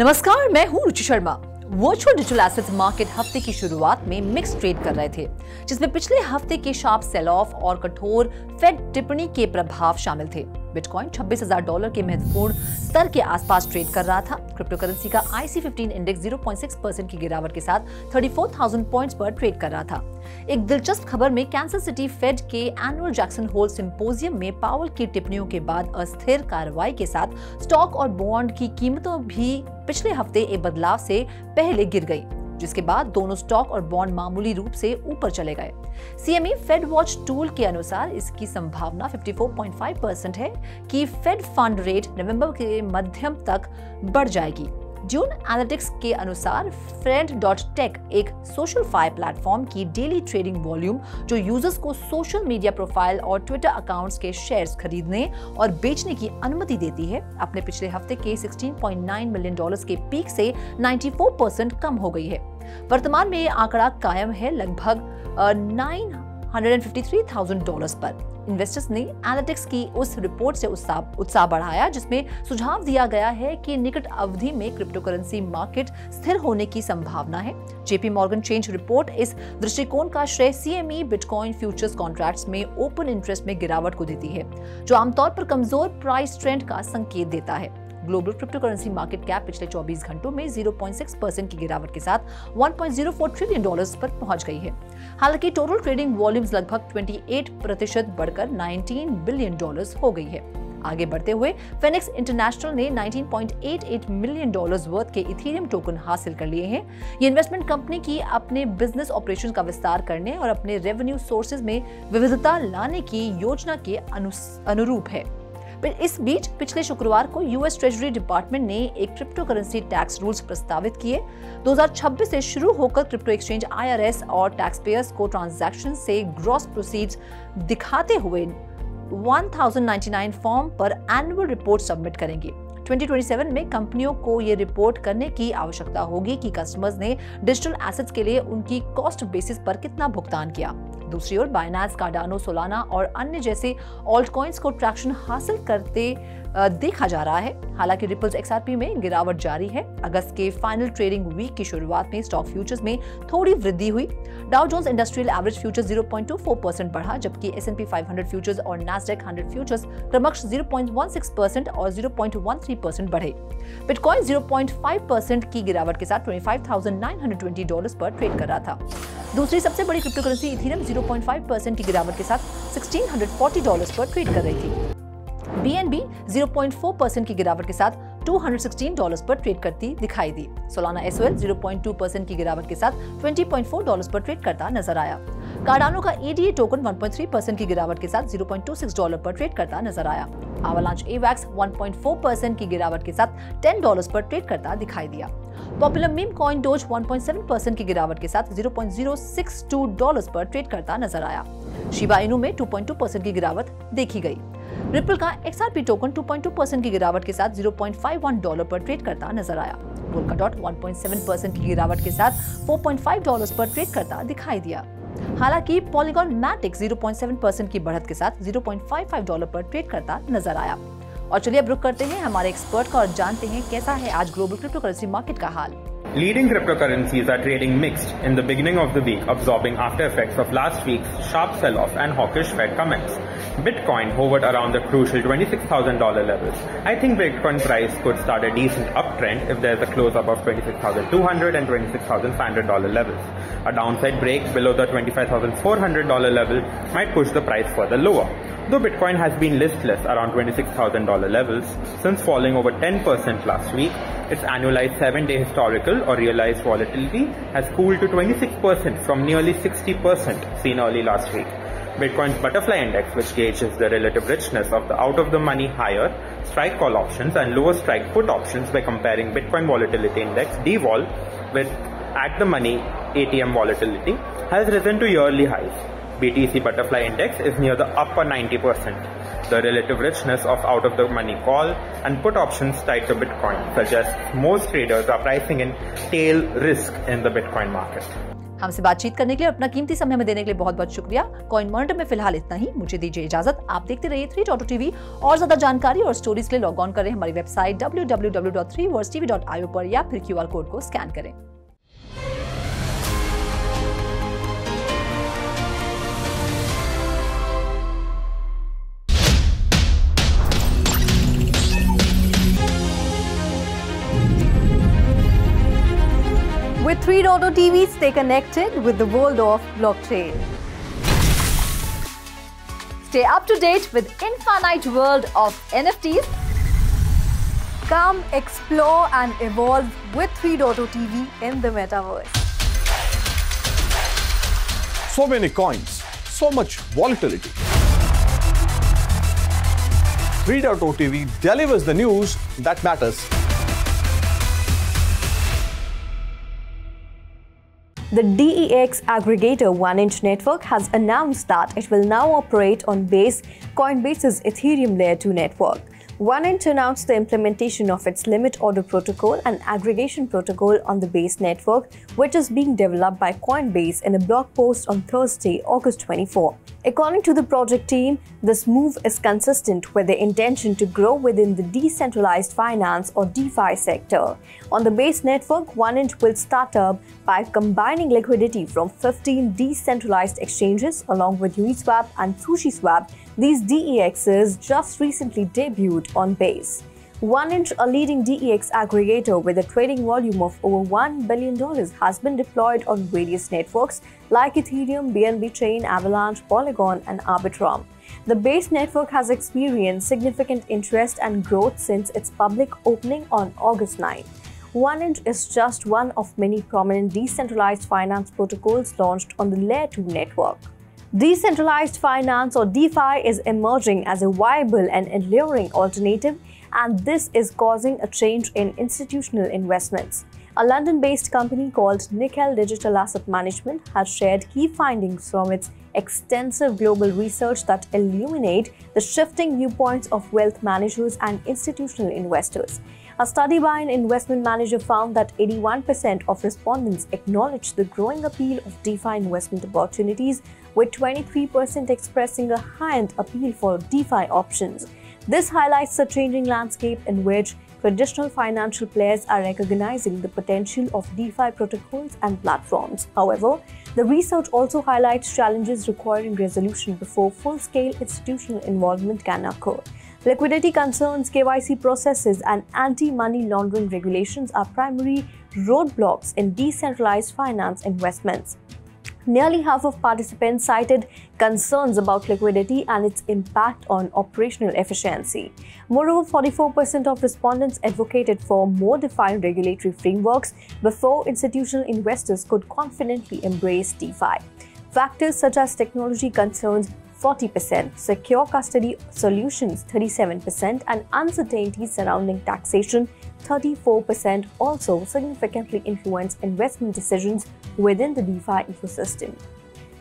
नमस्कार, मैं हूँ Ruchi Sharma. Virtual digital assets market हफ़्ते की शुरुआत में मिक्स ट्रेड कर रहे थे, जिसमें पिछले हफ़्ते के शार्प सेल ऑफ़ और कठोर फेड टिप्पणी के प्रभाव शामिल थे। बिटकॉइन 26,000 डॉलर के महत्वपूर्ण स्तर के आसपास ट्रेड कर रहा था। क्रिप्टो करेंसी का आईसी 15 इंडेक्स 0.6 परसेंट की गिरावट के साथ 34,000 पॉइंट्स पर ट्रेड कर रहा था। एक दिलचस्प खबर में कैंसर सिटी फेड के एनुअल जैक्सन होल सिंपोजियम में पावल की टिप्पणियों के बाद अस्थिर कार्रवाई के साथ स्टॉक और बॉन्ड की कीमतों भी पिछले हफ़्ते एक बदलाव से पहले गिर गई। जिसके बाद दोनों स्टॉक और बॉन्ड मामूली रूप से ऊपर चले गए। सीएमई फेड वॉच टूल के अनुसार इसकी संभावना 54.5 परसेंट है कि फेड फंड रेट नवंबर के मध्यम तक बढ़ जाएगी। जून एनालिटिक्स के अनुसार फ्रेंड डॉट टेक एक सोशल फायर प्लेटफॉर्म की डेली ट्रेडिंग वॉल्यूम जो यूज़र्स को सोशल मीडिया प्रोफ़ाइल और ट्विटर अकाउंट्स के शेयर्स खरीदने और बेचने की अनुमति देती है अपने पिछले हफ़्ते के 16.9 मिलियन डॉलर्स के पीक से 94 परसेंट कम हो गई है। वर्तमान में ये आंकड़ा कायम है लगभग नाइन 153,000 डॉलर्स पर। इन्वेस्टर्स ने एनालिटिक्स की उस रिपोर्ट से उत्साह उत्साह बढ़ाया, जिसमें सुझाव दिया गया है कि निकट अवधि में क्रिप्टो करेंसी मार्केट स्थिर होने की संभावना है। जेपी मॉर्गन चेंज रिपोर्ट इस दृष्टिकोण का श्रेय सीएमई बिटकॉइन फ्यूचर्स कॉन्ट्रैक्ट्स में ओपन इंटरेस्ट में गिरावट को देती है, जो आमतौर पर कमज़ोर प्राइस ट्रेंड का संकेत देता है। Global crypto currency market cap पिछले 24 घंटों में 0.6 परसेंट की गिरावट के साथ 1.04 ट्रिलियन डॉलर्स पर पहुँच गई है। हालाँकि टोटल ट्रेडिंग वॉल्यूम्स लगभग 28 प्रतिशत बढ़कर 19 बिलियन डॉलर्स हो गई है। आगे बढ़ते हुए फेनिक्स इंटरनेशनल ने 19.88 मिलियन डॉलर्स वर्थ के इथेरियम टोकन हासिल कर लिए हैं। ये इन्वेस्टमेंट कंपनी की अपने बिज़नेस ऑपरेशन का विस्तार करने और अपने रेवेन्यू सोर्सेज में विविधता लाने की योजना के अनुरूप है। इस बीच पिछले शुक्रवार को यूएस ट्रेजरी डिपार्टमेंट ने एक क्रिप्टो करेंसी टैक्स रूल्स प्रस्तावित किए। 2026 से शुरू होकर क्रिप्टो एक्सचेंज आईआरएस और टैक्स पेयर्स को ट्रांजैक्शन से ग्रॉस प्रोसीड्स दिखाते हुए 1099 फॉर्म पर एनुअल रिपोर्ट सबमिट करेंगे। 2027 में कंपनियों को ये रिपोर्ट करने की आवश्यकता होगी कि कस्टमर्स ने डिजिटल एसेट्स के लिए उनकी कॉस्ट बेसिस पर कितना भुगतान किया। दूसरी ओर बायनास कार्डानो सोलाना और अन्य जैसे ऑल्ट कॉइन्स को ट्रैक्शन हासिल करते देखा जा रहा है। हालाँकि रिपल्स एक्सआरपी में गिरावट जारी है। अगस्त के फाइनल ट्रेडिंग वीक की शुरुआत में स्टॉक फ्यूचर्स में थोड़ी वृद्धि हुई। Dow Jones industrial average futures 0.24 percent बढ़ा जबकि एस एन 500 फ्यूचर्स और नास्डेक 100 फ्यूचर्स क्रमश 0.16 परसेंट और 0.13 परसेंट बढ़े। बिटकॉइन 0.5 परसेंट की गिरावट के साथ 25,920 डॉलर्स पर ट्रेड कर रहा था। दूसरी सबसे बड़ी क्रिप्टो करेंसी इथेरियम 0.5 परसेंट की गिरावट के साथ 1640 डॉलर्स पर ट्रेड कर रही थी। बीएनबी 0.4 परसेंट की गिरावट के साथ 216 डॉलर्स पर ट्रेड करती दिखाई दी। सोलाना एसओएल 0.2 परसेंट की गिरावट के साथ 20.4 डॉलर्स पर ट्रेड करता नज़र आया। कार्डानो का एडीए टोकन 1.3 परसेंट की गिरावट के साथ 0.26 डॉलर पर ट्रेड करता नज़र आया। आवालांच एवैक्स 1.4 परसेंट की गिरावट के साथ 10 डॉलर्स पर ट्रेड करता दिखाई दिया। Popular meme coin Doge 1.7 percent की गिरावट के साथ 0.062 डॉलर्स पर ट्रेड करता नज़र आया। शिबा इनू में 2.2 परसेंट की गिरावट देखी गई। रिपल का एक्सआरपी टोकन 2.2 परसेंट की गिरावट के साथ 0.51 डॉलर पर ट्रेड करता नज़र आया। पोलका डॉट 1.7 परसेंट की गिरावट के साथ 4.5 डॉलर्स पर ट्रेड करता दिखाई दिया। हालाँकि पॉलीगॉन मैटिक 0.7 परसेंट की बढ़त के साथ 0.55 डॉलर पर ट्रेड करता नज़र आया। और चलिए अब रुक करते हैं हमारे एक्सपर्ट का और जानते हैं कैसा है आज ग्लोबल क्रिप्टो करेंसी मार्केट का हाल। Leading cryptocurrencies are trading mixed in the beginning of the week, absorbing after effects of last week's sharp sell-off and hawkish Fed comments. Bitcoin hovered around the crucial $26,000 levels. I think Bitcoin price could start a decent uptrend if there's a close above $26,200 and $26,500 levels. A downside break below the $25,400 level might push the price further lower. Though Bitcoin has been listless around $26,000 levels since falling over 10% last week, its annualized 7-day historical or realized volatility has cooled to 26% from nearly 60% seen early last week. Bitcoin's butterfly index, which gauges the relative richness of the out-of-the-money higher strike call options and lower strike put options by comparing Bitcoin volatility index DVOL with at-the-money ATM volatility, has risen to yearly highs. BTC Butterfly Index is near the upper 90%. The relative richness of out-of-the-money call and put options tied to Bitcoin suggests most traders are pricing in tail risk in the Bitcoin market. हमसे बातचीत करने के लिए अपना कीमती समय हमें देने के लिए बहुत बहुत शुक्रिया कॉइन मॉनिटर में फ़िलहाल इतना ही मुझे दीजिए इजाज़त आप देखते रहिए थ्री डॉट टीवी और ज़्यादा जानकारी और स्टोरीज के लिए लॉग ऑन करें हमारी वेबसाइट डब्ल्यू पर या फिर क्यूआर कोड को स्कैन करें With 3.0 TV, stay connected with the world of blockchain. Stay up to date with infinite world of NFTs. Come explore and evolve with 3.0 TV in the metaverse. So many coins, so much volatility. 3.0 TV delivers the news that matters. The DEX aggregator 1inch Network has announced that it will now operate on Base Coinbase's Ethereum Layer 2 network. 1inch announced the implementation of its limit order protocol and aggregation protocol on the Base network, which is being developed by Coinbase in a blog post on Thursday, August 24. According to the project team, this move is consistent with the intention to grow within the decentralized finance or DeFi sector. On the base network, 1inch will start up by combining liquidity from 15 decentralized exchanges along with Uniswap and SushiSwap. These DEXs just recently debuted on Base. 1inch, a leading DEX aggregator with a trading volume of over $1 billion, has been deployed on various networks like Ethereum, BNB Chain, Avalanche, Polygon, and Arbitrum. The base network has experienced significant interest and growth since its public opening on August 9. 1inch is just one of many prominent decentralized finance protocols launched on the Layer 2 network. Decentralized finance or DeFi is emerging as a viable and alluring alternative and this is causing a change in institutional investments. A London based company called Nickel Digital Asset Management has shared key findings from its extensive global research that illuminate the shifting viewpoints of wealth managers and institutional investors. A study by an investment manager found that 81% of respondents acknowledged the growing appeal of DeFi investment opportunities, with 23% expressing a high-end appeal for DeFi options. This highlights the changing landscape in which traditional financial players are recognizing the potential of DeFi protocols and platforms. However, the research also highlights challenges requiring resolution before full scale institutional involvement can occur. Liquidity concerns, KYC processes, and anti money laundering regulations are primary roadblocks in decentralized finance investments. Nearly half of participants cited concerns about liquidity and its impact on operational efficiency. Moreover, 44% of respondents advocated for more defined regulatory frameworks before institutional investors could confidently embrace DeFi. Factors such as technology concerns 40%, secure custody solutions 37%, and uncertainty surrounding taxation 34% also significantly influence investment decisions within the DeFi ecosystem.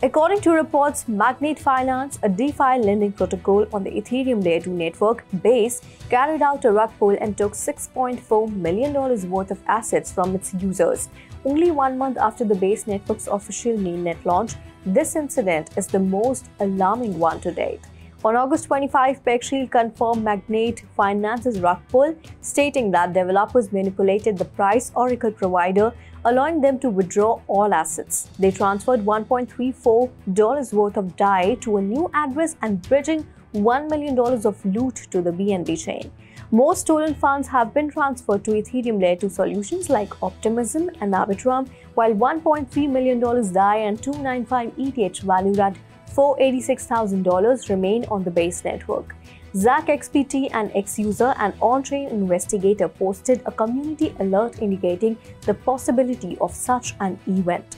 According to reports, Magnate Finance, a DeFi lending protocol on the Ethereum Layer 2 network, Base, carried out a rug pull and took $6.4 million worth of assets from its users. Only one month after the Base network's official mainnet launch, this incident is the most alarming one to date. On August 25, PeckShield confirmed Magnate Finance's rug pull, stating that developers manipulated the price oracle provider, allowing them to withdraw all assets. They transferred $1.34 worth of DAI to a new address and bridging $1 million of loot to the BNB chain. Most stolen funds have been transferred to Ethereum Layer 2 solutions like Optimism and Arbitrum, while $1.3 million DAI and 295 ETH valued at $486,000 remain on the base network. ZachXBT, an ex-user and on-chain investigator, posted a community alert indicating the possibility of such an event.